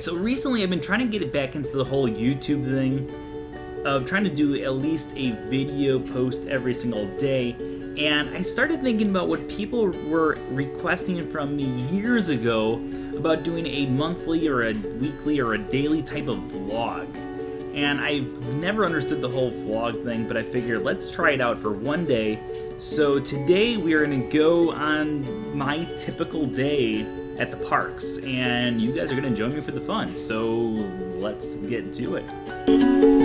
So recently I've been trying to get it back into the whole YouTube thing of trying to do at least a video post every single day. And I started thinking about what people were requesting from me years ago about doing a monthly or a weekly or a daily type of vlog. And I've never understood the whole vlog thing, but I figured let's try it out for one day. So today we are going to go on my typical day at the parks, and you guys are going to join me for the fun. So let's get to it.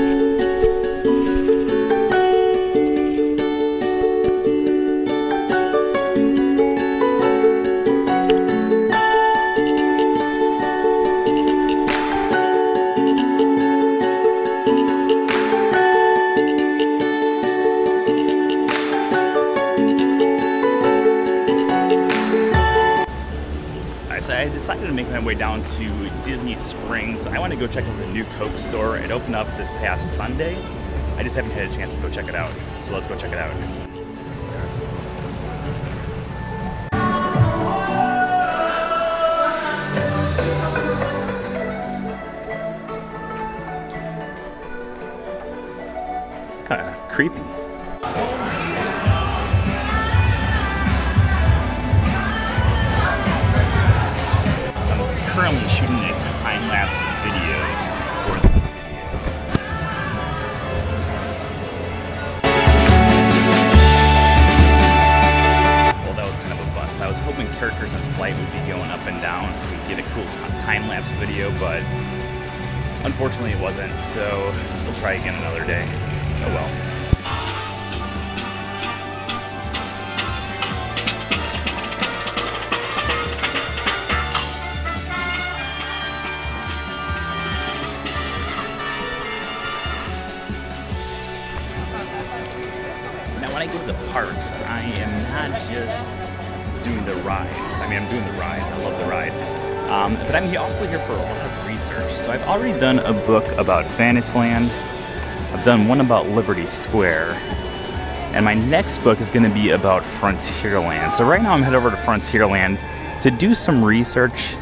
So I decided to make my way down to Disney Springs. I want to go check out the new Coke store. It opened up this past Sunday. I just haven't had a chance to go check it out. So let's go check it out. It's kind of creepy. Currently shooting a time-lapse video for the Well, that was kind of a bust. I was hoping characters in flight would be going up and down so we'd get a cool time-lapse video, but unfortunately it wasn't, so we'll try again another day. Oh well. I go to the parks, I am not just doing the rides. I mean, I'm doing the rides. I love the rides. Um, but I'm also here for a lot of research. So I've already done a book about Fantasyland. I've done one about Liberty Square. And my next book is going to be about Frontierland. So right now I'm headed over to Frontierland to do some research,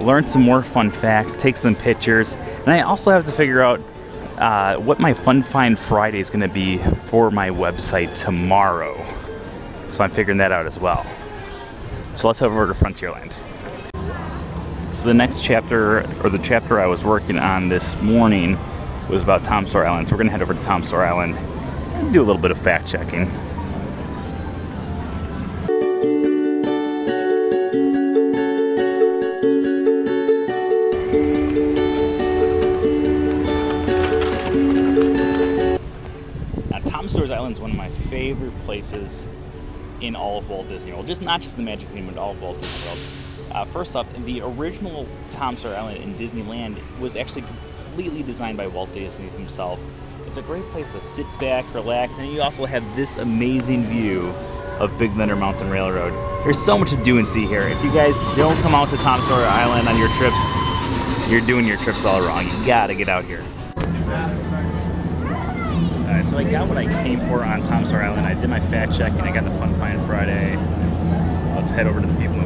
learn some more fun facts, take some pictures, and I also have to figure out uh, what my Fun Find Friday is going to be for my website tomorrow. So I'm figuring that out as well. So let's head over to Frontierland. So the next chapter, or the chapter I was working on this morning, was about Tom Sawyer Island. So we're going to head over to Tom Sawyer Island and do a little bit of fact checking. Tom Sawyer's Island is one of my favorite places in all of Walt Disney World. Just not just the Magic Kingdom, but all of Walt Disney World. Uh, first off, the original Tom Sawyer Island in Disneyland was actually completely designed by Walt Disney himself. It's a great place to sit back, relax, and you also have this amazing view of Big Thunder Mountain Railroad. There's so much to do and see here. If you guys don't come out to Tom Sawyer Island on your trips, you're doing your trips all wrong. You gotta get out here. So I got what I came for on Tom Sawyer Island. I did my fact check and I got the Fun Find Friday. Let's head over to the People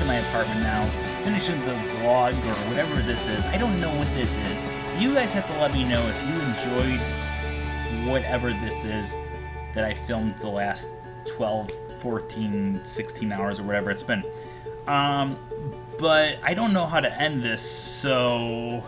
In my apartment now, finishing the vlog or whatever this is. I don't know what this is. You guys have to let me know if you enjoyed whatever this is that I filmed the last 12, 14, 16 hours or whatever it's been. Um, but I don't know how to end this, so...